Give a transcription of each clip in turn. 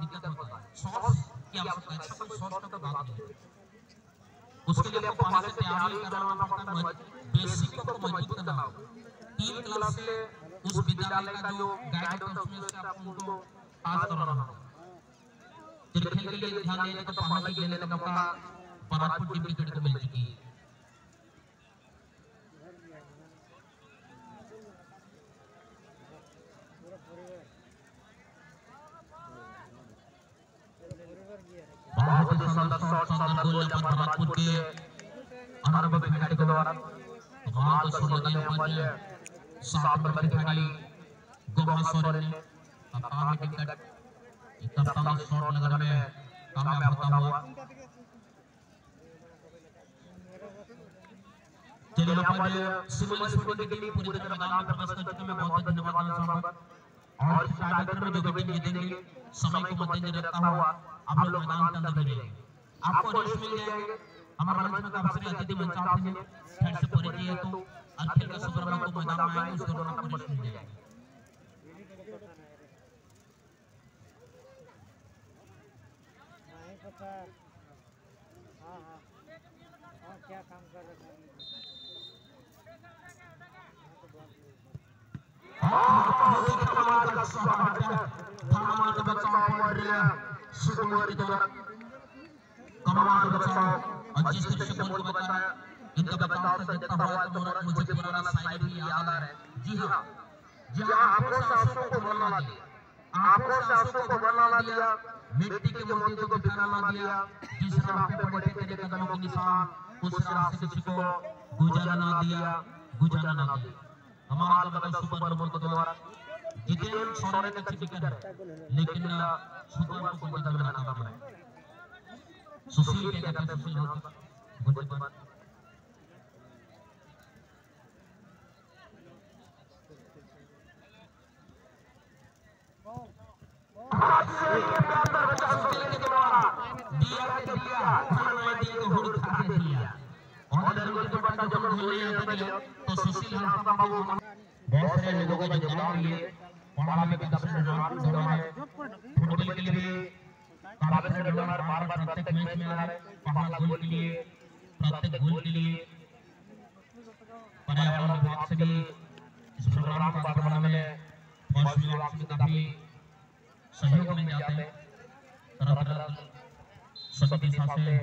दिक्कत होता है। सॉस की आवश्यकता है। अच्छा कोई सॉस का बात नहीं उसके लिए आपको पहले से तैयारी करना पड़ता है बेसिक को मज़बूत करना होगा तीन क्लास से उस विद्यालय का जो गाइड होता है, उसमें से आपको उनको पास करवाना होगा फिर खेल के लिए ध्यान देने का पहला ही लेने का मौका परागपुर टीम की को मिल चुकी है। बहुत ही सुंदर शॉट शानदार गोल पर परागपुर के अनुभव खिलाड़ी के द्वारा हाथ को छोड़ दिया हमारे सात नंबर के खिलाड़ी गोमा सोरेन ने अपना विकेट कप्तान शॉट लगाने में कामयाब होता हुआ चलिए पर सिविल स्पोर्ट के लिए पूरी तरह मैदान में प्रवेश कर चुके हैं। बहुत बहुत धन्यवाद साहब और कार्यक्रम में जो भी टीम जीतेंगे समय को मद्देनजर रखता हुआ आप लोग मैदान के अंदर भेजेंगे आपको रेस्ट मिल जाएँगे। हमारा मंच में काफ़ी अतिथि मंचाओं से फिर से परिचय है तो अखिल का सुब्रमण्यम को मैदान में आएँगे उस दौरान आपको रेस्ट मिल जाएगी। हाँ हाँ। हाँ क्या काम कर रहे हैं कमाल बचाओ और जिस तरह से बोल बताया इनका बचाव से देखता हुआ तो मुझे पुराना साइड भी याद आ रहा है जी हाँ जी हाँ आपको सासों को बनना दिया आपको सासों को बनना दिया। मिट्टी के मूर्तियों को बिगाड़ना दिया जिस राह बढ़े तेरे कदमों के निशान उस राह को गुजरना दिया गुजरना ना दिया कमाल बचाओ सुपर बोल को द्वारा जितेन सोरेन अच्छी विकेट है लेकिन सुपर को कोई बदल ना काम है। सुशील के कहते हैं सुशील होता गुजरात तो सुशील बाबू बहुत सारे लोगों का योगदान लिए पढ़ा में भी काफ़ी योगदान है फुटबॉल के लिए काफ़ी सारे योगदान है बार बार प्रत्येक मैच में आ पहला गोल के लिए प्रत्येक गोल के लिए पर्यावरण विभाग से भी इस प्रोग्राम को आगे बढ़ाने में फौज विभाग से काफ़ी सहयोग मिल जाते हैं तरह तरह सभी दिशा से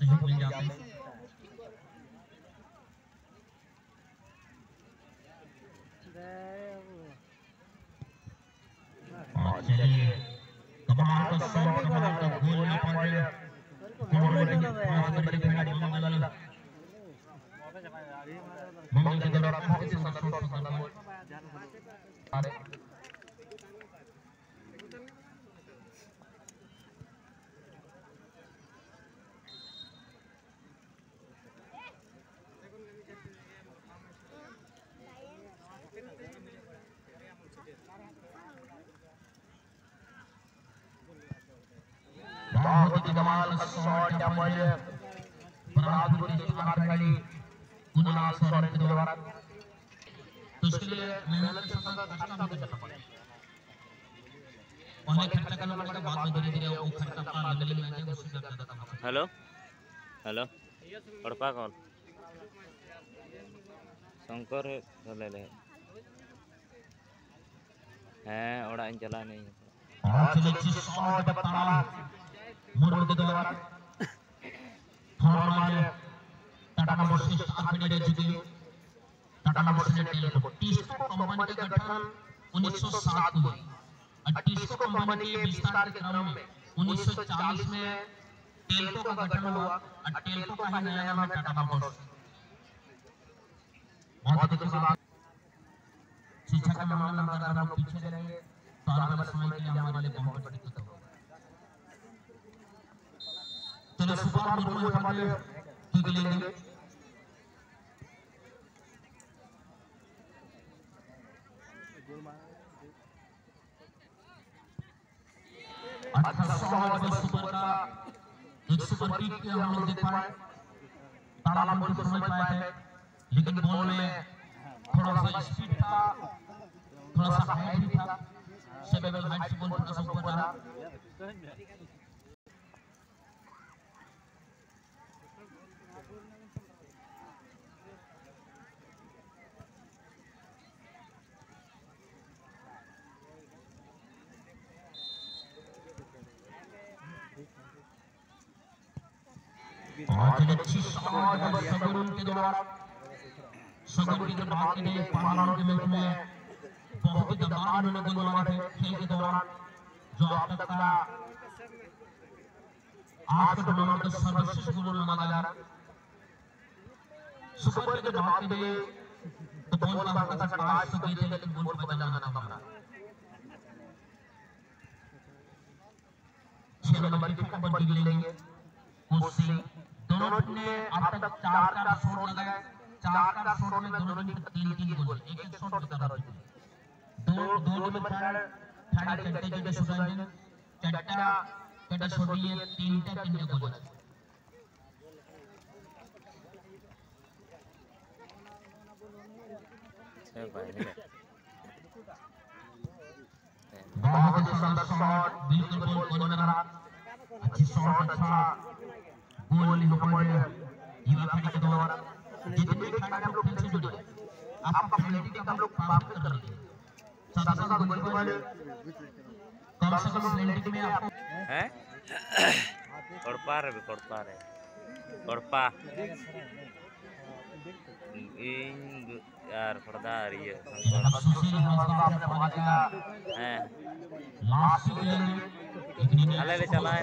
सहयोग मिल जाते हैं और चलिए कमाल का सर्व कमाल का गोल ना पाए गोल के पाँच नंबर खिलाड़ी मंगल मंगल के द्वारा बहुत ही शॉट गोल अरे जमाल शॉट डबल प्रभात गुरी अनारकली उन्नास शॉट के द्वारा। तो इसके लिए मेहनत से संगत अच्छा करना पड़ेगा। पहले खर्चा करना पड़ेगा बाद में धीरे धीरे वो खर्चा अपना में उससे ज़्यादा करना पड़ेगा हेलो? हेलो? और पा कौन? शंकर ले ले। हैं और चला नहीं। हाँ, तो शॉट मुर्मू के द्वारा थोड़ा मारे टाटा नंबर से स्टार दे चुकी है टाटा नंबर से टेलीको टिस्को कंपनी का गठन 1907 में और टिस्को कंपनी के विस्तार के क्रम में 1940 में टेल्को का गठन हुआ और टेल्को का नया नाम टाटा नंबर बहुत अच्छी शिक्षा का मामला में अगर हम पीछे रहेंगे तो आने वाले समय के लिए हमारे लिए बहुत बड़ी दिक्कत होगी चलो सुपर मुर्मू हमारे ठीक लेंगे। अच्छा सवाल पर सुपर का एक सुपर किक के हम लोग देख पाए। ताला बॉल को समझ पाए थे, लेकिन बॉल में थोड़ा सा स्पीड था, थोड़ा सा हाइट भी था। से लेवल हाइट से बॉल थोड़ा सा ऊपर रहा के की जब की के के तक का आज के टूर्नामेंट का सर्वश्रेष्ठ गोल माना जा रहा सुपर की जब बात की तो बहुत बार का काश तो गई थी लेकिन बचा जाना ना पड़ा छह नंबर की कबड्डी लेंगे। कुर्सी दोनों ने अब तक चार चार शॉट लगाए, चार चार शॉट में दोनों टीम तीन तीन गोल एक एक शॉट लगा रही दो दो टीम थर्ड थर्ड चट्टे चट्टे शॉट आएँगे चट्टा चट्टा शॉट लिए तीन टे तीन टे गोल बहुत ही सुंदर शॉट, बिल्कुल गोल में रहा। अच्छी शॉट अच्छा। गोल इज़ कॉल्ड युवा खड़ी के द्वारा जितने भी हम लोग टीम से आप आपका फैसिलिटी हम लोग पाप कर लिए सदा सदा गोल के वाले कम से कम फैसिलिटी में आपको हैं? और पा रहे भी पड़ पा रहे और पा इंग यार पर्दा आ रही है? हैं। अलग चला है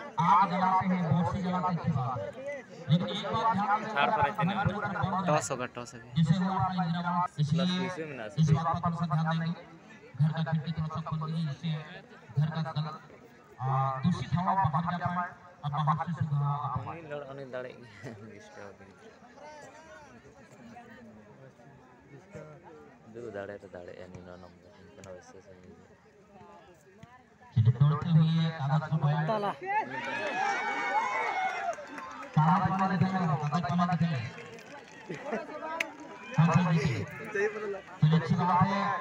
आग जलाते हैं बहुत जलाते हैं लेकिन एक बात ध्यान रखना। टॉस होगा टॉस होगा। जिसे वो अपना इंदिरा इसलिए ना इस बात पर थोड़ा देंगे। घर का खिड़की थोड़ा सा खोल दीजिए जिससे घर का गल दूषित हवा बाहर जा पाए। और बाहर से शुद्ध हवा आ पाए। लड़ अनिल दाड़े डिस्टर्ब दो दाड़े तो दाड़े अनिल नंबर। इनका वैसे चलिए दौड़ते हुए कागज़ को पाया ताला। कागज़ वाला दिखाएगा कागज़ वाला दिखाएगा हाँ जी जी चलिए अच्छी बात है